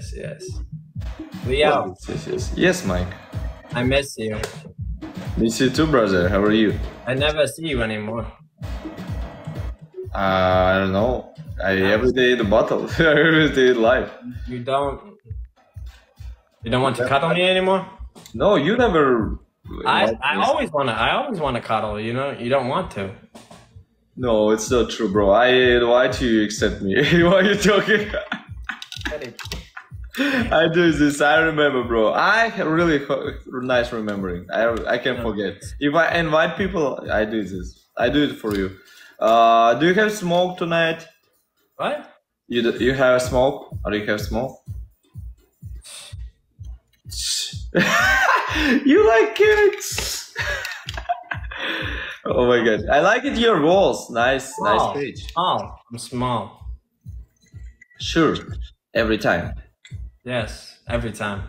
yes, yes. Leo, Yes, yes, yes. Yes, Mike. I miss you. Miss you too, brother. How are you? I never see you anymore. Uh, I don't know. I every day the bottle. every day live. You don't. You don't want to cuddle me anymore. No, you never. I, I always wanna I always wanna cuddle. You know you don't want to. No, it's not true, bro. I why do you accept me? why are you talking? I do this. I remember, bro. I really ho- nice remembering. I I can forget. If I invite people, I do this. I do it for you. Uh, do you have smoke tonight? What? You do, you have smoke or you have smoke? you like kids? oh my god! I like it. Your walls, nice, Oh. nice page. Oh, I'm small. Sure, every time. Yes, every time.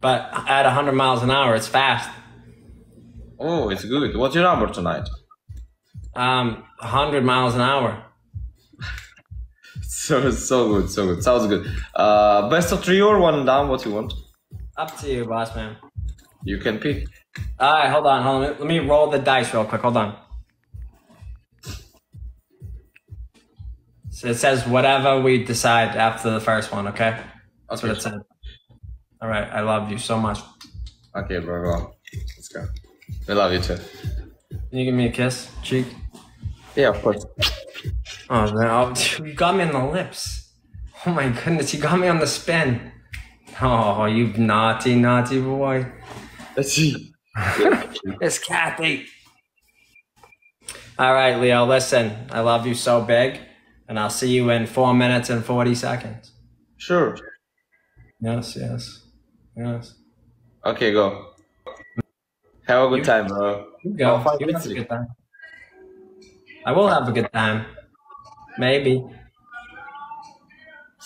But at 100 miles an hour, it's fast. Oh, it's good. What's your number tonight? Um, 100 miles an hour. So so good, so good. Sounds good. Uh, best of three or one down. What you want? Up to you, boss man. You can pick. All right, hold on, hold on. Let me roll the dice real quick. Hold on. So it says whatever we decide after the first one. Okay, that's what it said. All right, I love you so much. Okay, bro. On. Let's go. We love you too. Can you give me a kiss, cheek? Yeah, of course. Oh man, oh, you got me on the lips. Oh my goodness, you got me on the spin. Oh, you naughty, naughty boy. Let's see. It's Kathy. All right, Leo, listen, I love you so big, and I'll see you in four minutes and 40 seconds. Sure. Yes, yes, yes. Okay, go. Have a good time, bro. You go. Oh, five You minutes have a good time. I will have a good time. Maybe.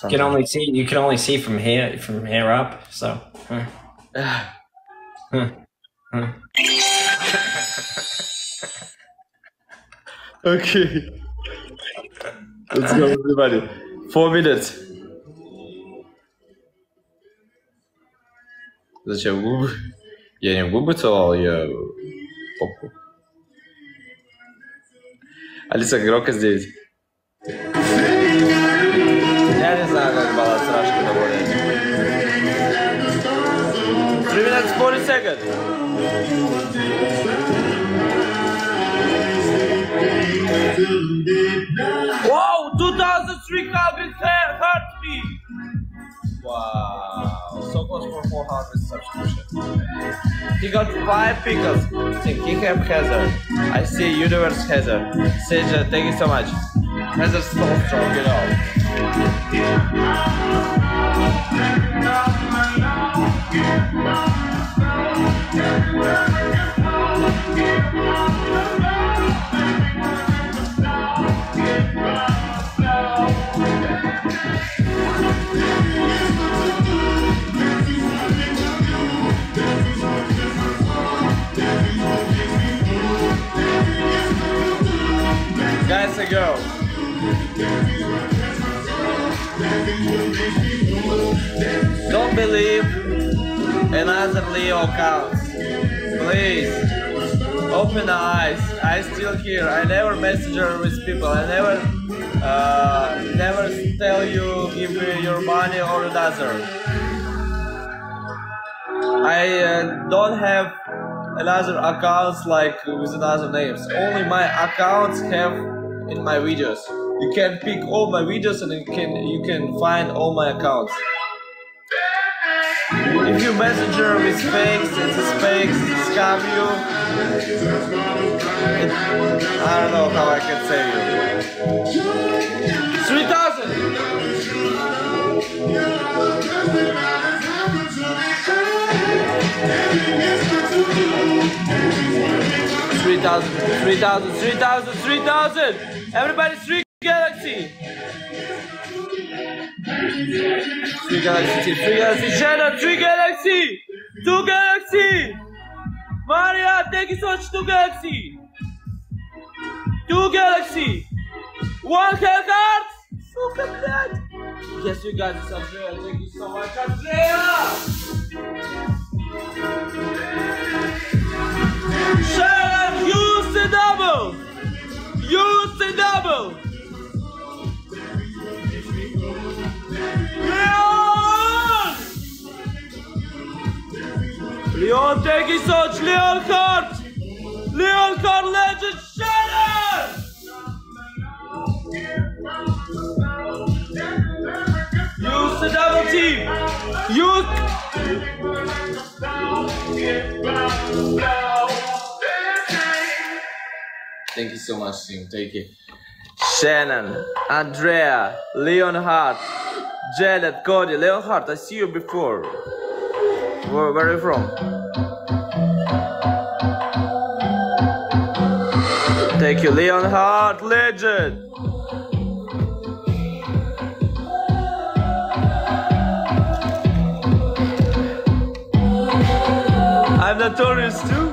You can only see you can only see from here from here up, so huh. Huh. Huh. Okay. Let's go, everybody. Four minutes. Зачем губы? Я не в губы целовал, я попку. Алиса, громко здесь. Я не знаю, как баланс рашка добавлять. Three minutes, 40 seconds. 400. He got five pickles. Think have Heather. I see Universe Heather. Sage, thank you so much. Heather's so strong, you know. Girls. Don't believe another Leo counts. Please open eyes. I still here. I never messenger with people. I never uh, never tell you give me your money or another. I uh, don't have another accounts like with another names. Only my accounts have in my videos. You can pick all my videos and you can you can find all my accounts. If you messenger with fakes, it's a fakes, scam you. I don't know how I can say you. Three 3,000, 3,000, 3,000, 3,000. Everybody, 3 Galaxy. 3 Galaxy, 3 Galaxy, Shadow, 3 Galaxy, 2 Galaxy. Maria, thank you so much, 2 Galaxy. 2 Galaxy. 1 Hellcard. Look at that. Yes, you guys, it's Andrea. Thank you so much, Andrea. Leon, thank you so much, Leon Hart! Leon legend, Sharon! Use the double team! Use... Thank you so much, team. Thank you. Shannon, Andrea, Leonhard, Janet, Cody, Leonhard, I see you before. Where, where are you from? Thank you, Leonhard, legend. I'm notorious too.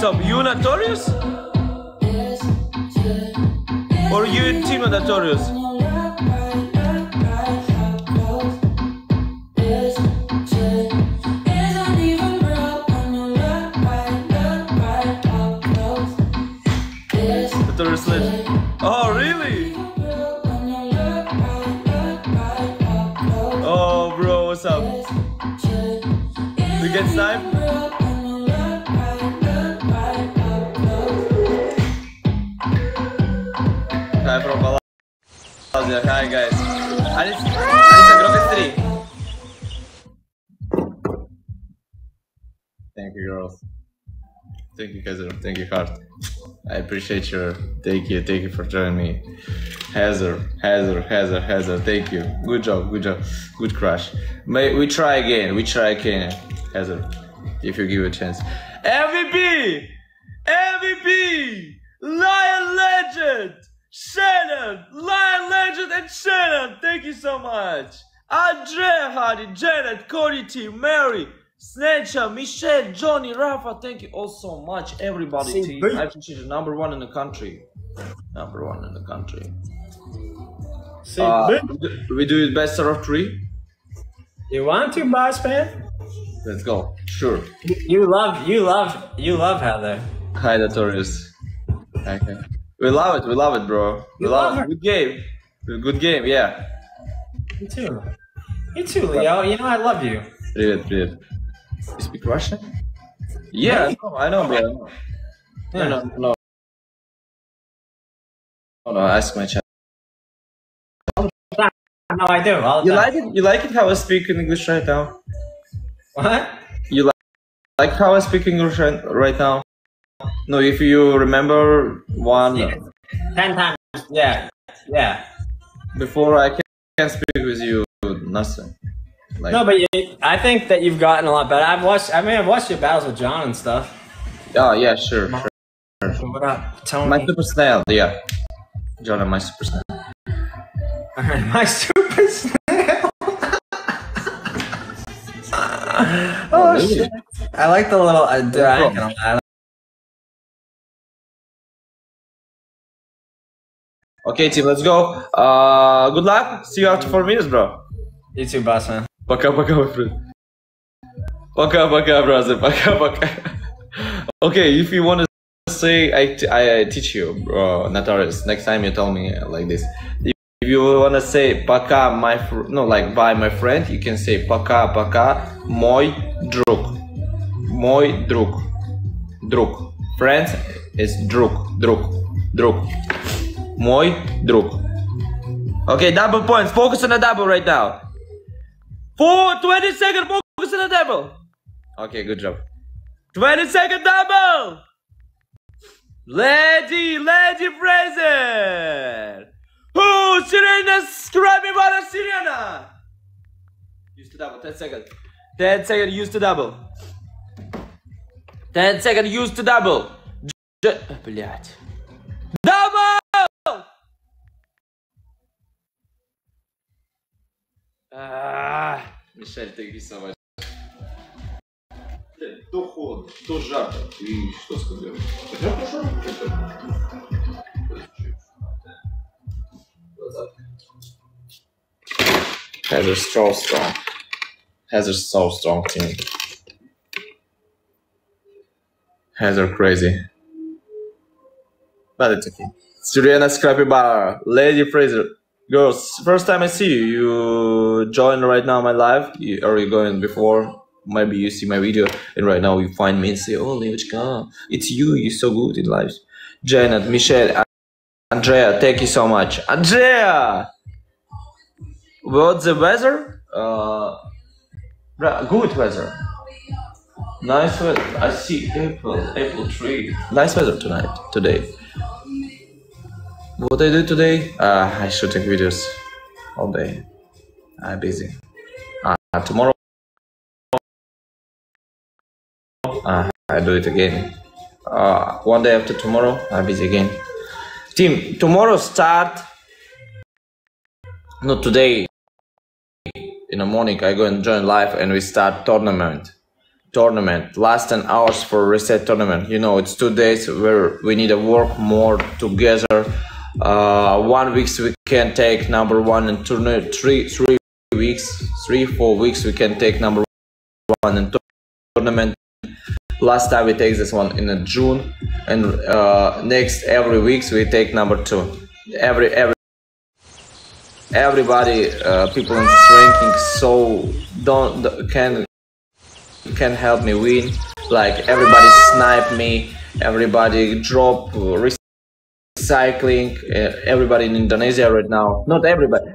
So you notorious? Or you team? Notorious what's up? We get snipe? Hi from. Hi guys. Alice, Alisa, Grofis 3. Thank you girls. Thank you guys. Thank you heart. I appreciate your thank you, thank you for joining me. Hazard, Hazard, Hazard, Hazard, thank you. Good job, good job, good crush. May we try again, we try again, Hazard, if you give a chance. MVP! MVP! Lion Legend! Shannon! Lion Legend and Shannon! Thank you so much! Andrea Hardy, Janet, Cody T, Mary, Snatcher, Michelle, Johnny, Rafa, thank you all so much, everybody. Sing team. big. I appreciate you. Number one in the country. Number one in the country. See, Uh, big. we do- we do it best out of three. you want to, boss man? Let's go. Sure. You, you love, you love, you love Heather. Hi, Notorious. Okay. We love it. We love it, bro. We You love, love it. her. Good game. Good game. Yeah. You too. You too, Leo. You know I love you. Привет, привет. You speak Russian? Yeah, I know, I know, bro. I know. No, no, no. Oh no, ask my chat. No, I do. All You time. like it? You like it how I speak in English right now? what? You like like how I speak English right, right now? No, if you remember one Yeah. Ten times. Yeah. Yeah. before I can, can speak with you, nothing. Like, No, but you, I think that you've gotten a lot better. I've watched. I mean, I've watched your battles with John and stuff. oh yeah, sure. sure. What up, Tony? My super snail, yeah. John, my super snail. Alright, my super snail. oh really? shit! I like the little. Uh, dude, I ain't gonna lie. Okay, team, let's go. Uh, good luck. See you after four minutes, bro. You too, boss man. Пока-пока, my friend. Пока-пока, brother. Пока-пока. okay, if you want to say, I, t- I, I teach you, bro, Notorious. Next time you tell me uh, like this. If if you want to say пока, my fr- no, like bye, my friend, you can say пока-пока, мой друг. Мой друг. Друг. Friend is друг. Друг. Друг. Мой друг. Okay, double points. Focus on the double right now. Four, 20 second focus on the double. Okay, good job. 20 second double. Lady, Lady Fraser. Who? Serena, grab me by the Serena. Use the double, 10 seconds. 10 second, use the double. 10 second, use the double. J- Блять. Double! Ah, Мишель, thank you so much. То холодно, то жарко. И что сказать? Я пошел. Hazard's so strong. Hazard's so strong team. Hazard crazy. But it's okay. Siriana Scrappy Bar, Lady Fraser. Girls, first time I see you. You join right now my live, you, or you going before? Maybe you see my video, and right now you find me and say, "Oh, Levchka, it's you. You're so good in life." Janet, Michelle, Andrea, thank you so much. Andrea, what's the weather? Uh, good weather. Nice weather. I see April, April tree. Nice weather tonight, today. What I do today? Uh, I shooting videos all day. I'm busy. Uh, tomorrow, uh, I do it again. Uh, one day after tomorrow, I'm busy again. Team, tomorrow start. Not today. In the morning, I go and join live, and we start tournament. Tournament. Last 10 hours for reset tournament. You know, it's two days where we need to work more together. Uh, one weeks we can take number one and tournament. Three, three weeks, three, four weeks we can take number one and tournament. Last time we take this one in June, and uh, next every weeks we take number two. Every every everybody, uh, people in this ranking, so don't can can help me win. Like everybody snipe me, everybody drop recycling, uh, everybody in Indonesia right now. Not everybody.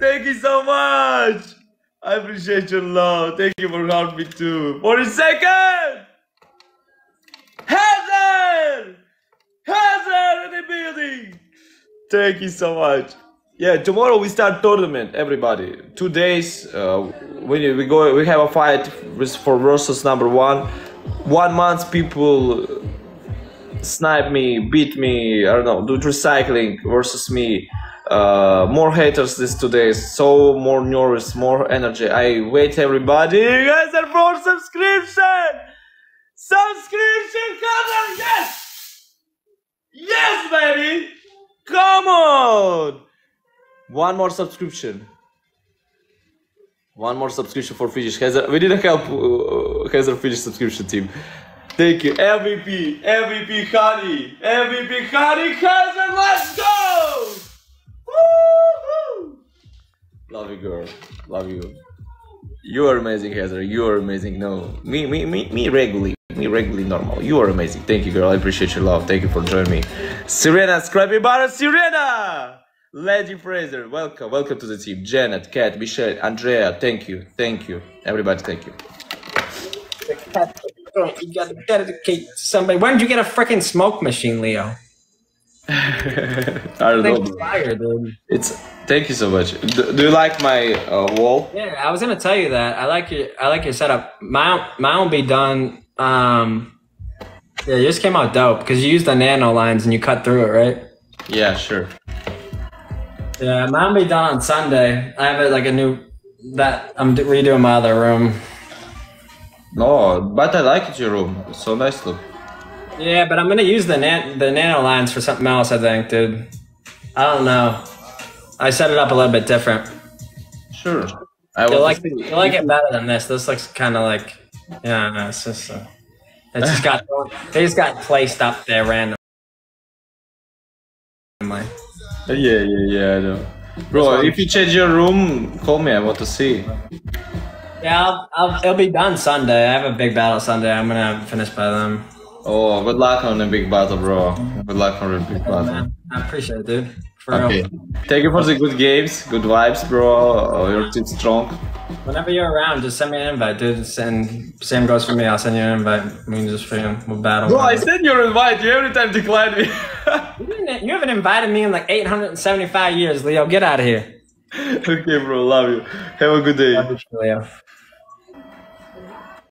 Thank you so much! I appreciate your love. Thank you for helping me too. 40 seconds! Hazard! Hazard in building! Thank you so much. Yeah, tomorrow we start tournament. Everybody, two days. Uh, we we go. We have a fight for versus number one. One month, people snipe me, beat me. I don't know. Do recycling versus me. Uh, more haters this two days. So more nervous, more energy. I wait everybody. You guys are for subscription. Subscription cover. Yes. Yes, baby. Come on. One more subscription. One more subscription for. Hazard, we didn't help uh, Hazard Finish subscription team. Thank you. MVP, MVP Honey, MVP Honey Hazard, let's go! Woo-hoo! Love you, girl. Love you. You are amazing, Hazard. You are amazing. No, me, me, me, me regularly. Regularly normal. You are amazing. Thank you, girl. I appreciate your love. Thank you for joining me. Serena, Scrappy Bar, Serena! Lady Fraser, welcome. Welcome to the team. Janet, Kat, Michelle, Andrea, thank you. Thank you. Everybody, thank you. You gotta dedicate to somebody. When did you get a freaking smoke machine, Leo? I don't know. Fire, dude. It's thank you so much. Do, do you like my uh, wall? Yeah, I was gonna tell you that. I like your I like your setup. Mine mine will be done. Um, yeah, yours came out dope because you used the nano lines and you cut through it, right? Yeah, sure. Yeah, mine will be done on Sunday. I have it like a new that I'm redoing my other room. No, but I like it, your room. It's so nice look. Yeah, but I'm gonna use the nan- the nano lines for something else. I think, dude. I don't know. I set it up a little bit different. Sure. I You like you like it better than this. This looks kind of like yeah, no, it's just uh, it's just got they just got placed up there randomly. Yeah, yeah, yeah. I know. Bro, if you change your room, call me. I want to see. Yeah, I'll, I'll, it'll be done Sunday. I have a big battle Sunday. I'm gonna finish by then. Oh, good luck on the big battle, bro. Good luck on the big battle. Man, I appreciate it, dude. For Okay. real. Thank you for the good games, good vibes, bro. Uh, your team's strong. Whenever you're around, just send me an invite, dude. And same goes for me. I'll send you an invite. We can just freaking we'll battle. Bro, I sent your invite. You every time decline me. you, you haven't invited me in like 875 years, Leo. Get out of here. okay, bro. Love you. Have a good day. Leo.